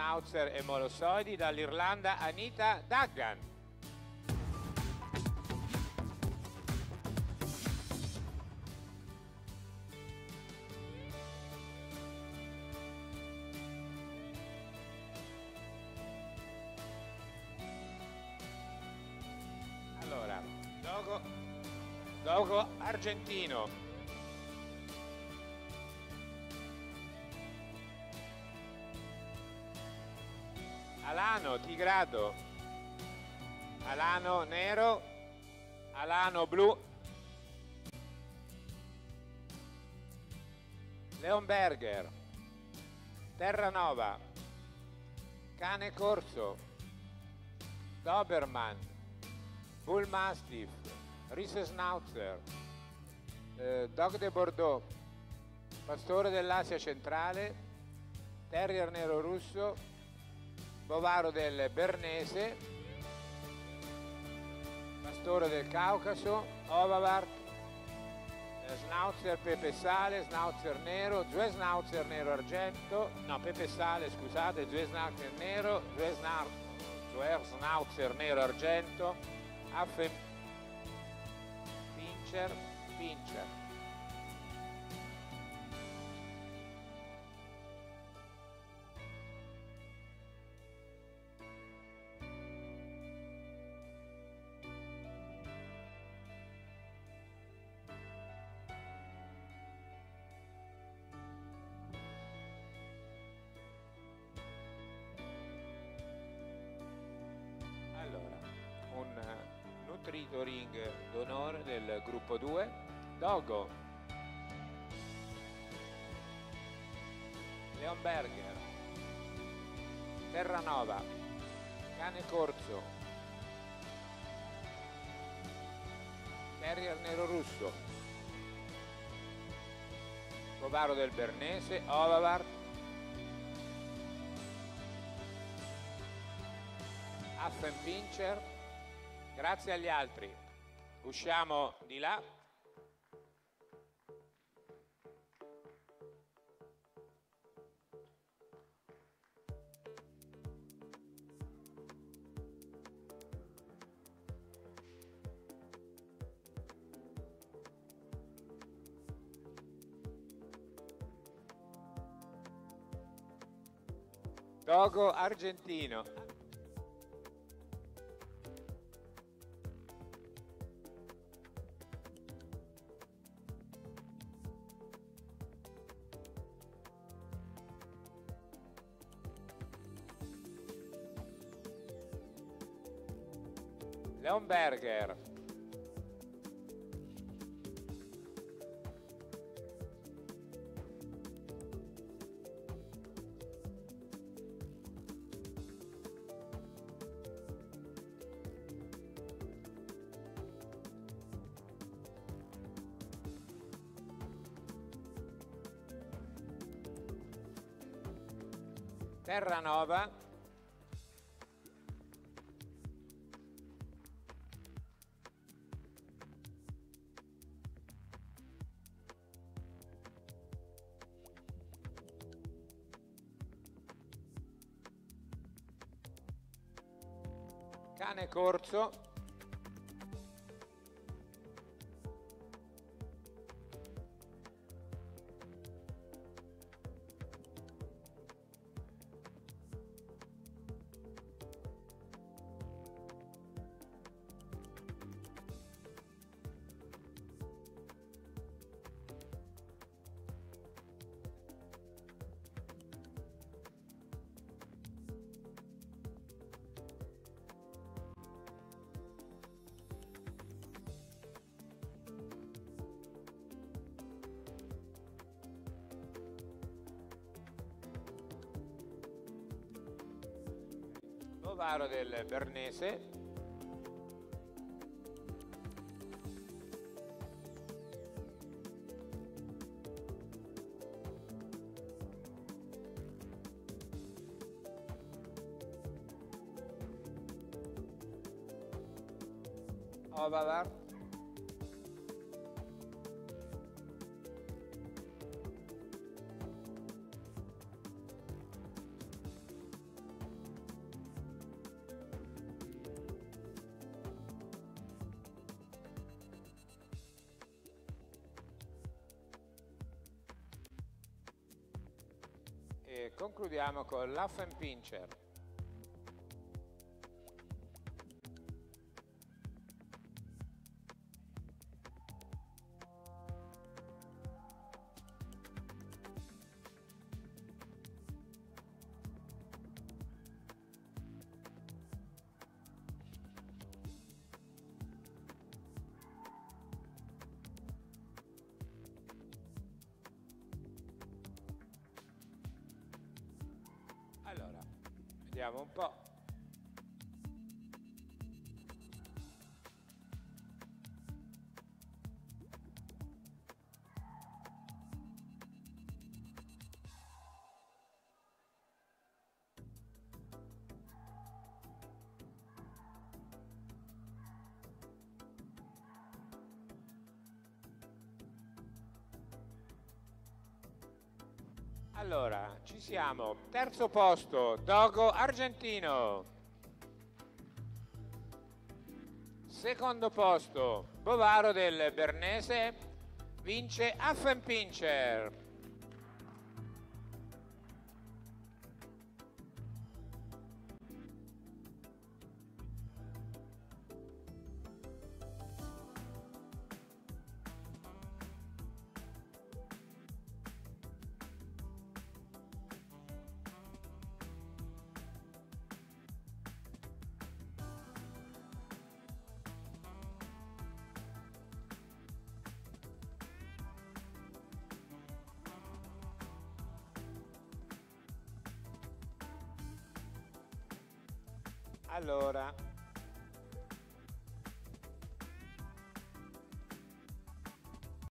Schnauzer e Molossoidi, dall'Irlanda Anita Duggan. Argentino. Alano tigrado. Alano nero. Alano blu. Leonberger. Terranova. Cane corso. Doberman. Bull Mastiff, Risse Schnauzer, eh, Dog de Bordeaux, Pastore dell'Asia centrale, Terrier nero russo, Bovaro del Bernese, Pastore del Caucaso, Ovavart, eh, Schnauzer pepe sale, Schnauzer nero, due Schnauzer nero argento, no pepe sale scusate, due Schnauzer nero, due Schnauzer, nero argento, Affen Pincher Pincher nutrito ring d'onore del gruppo 2, Dogo, Leonberger, Terranova, Cane Corso, Terrier Nero Russo, Covaro del Bernese, Ovavart, Affenpincher, grazie agli altri. Usciamo di là. Togo argentino. Leonberger. Terranova. Cane corso. Bovaro del Bernese. Ovavar. Concludiamo con l'Affenpincher. Allora, vediamo un po'. Allora, ci siamo. Terzo posto, Dogo Argentino. Secondo posto, Bovaro del Bernese. Vince Affenpincher. Allora,